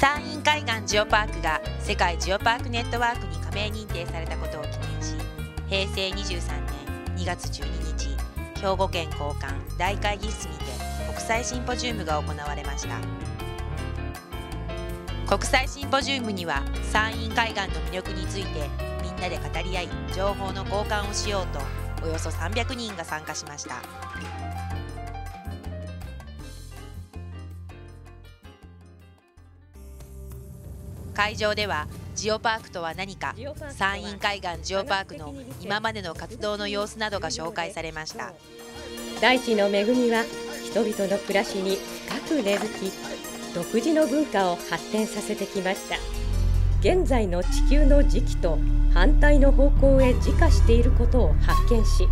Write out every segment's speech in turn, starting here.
山陰海岸ジオパークが世界ジオパークネットワークに加盟認定されたことを記念し平成23年2月12日兵庫県交換大会議室にて国際シンポジウムが行われました。国際シンポジウムには山陰海岸の魅力についてみんなで語り合い情報の交換をしようとおよそ300人が参加しました。会場ではジオパークとは何か山陰海岸ジオパークの今までの活動の様子などが紹介されました。大地の恵みは人々の暮らしに深く根付き独自の文化を発展させてきました。現在の地球の時期と反対の方向へ自化していることを発見し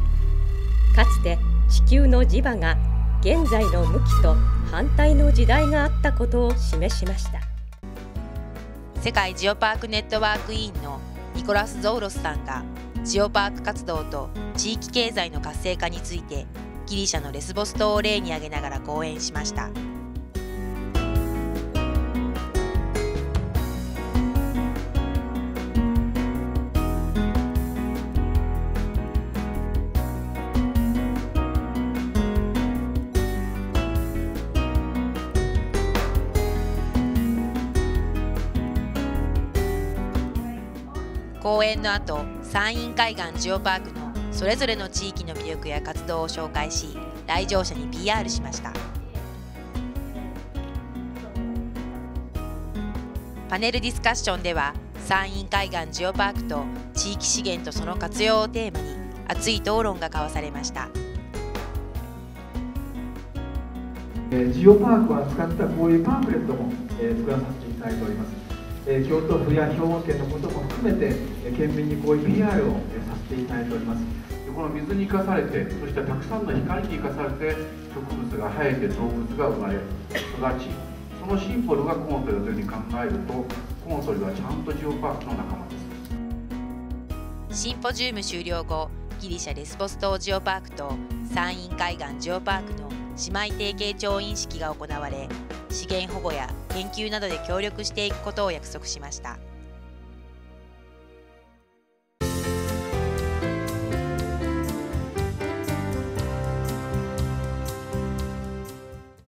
かつて地球の磁場が現在の向きと反対の時代があったことを示しました世界ジオパークネットワーク委員のニコラス・ゾウロスさんがジオパーク活動と地域経済の活性化についてギリシャのレスボス島を例に挙げながら講演しました。講演の後山陰海岸ジオパークのそれぞれの地域の魅力や活動を紹介し来場者に PR しました。パネルディスカッションでは山陰海岸ジオパークと地域資源とその活用をテーマに熱い討論が交わされました。ジオパークを扱ったこういうパンフレットも作らさせていただいております。え京都府や兵庫県のことも含めてえ県民にこういう PR をえさせていただいております。この水に生かされてそしてたくさんの光に生かされて植物が生えて動物が生まれ育ちそのシンボルがコウノトリだというふうに考えるとコウノトリはちゃんとジオパークの仲間です。シンポジウム終了後ギリシャレスボス島ジオパークと山陰海岸ジオパークの姉妹提携調印式が行われ資源保護や研究などで協力していくことを約束しました。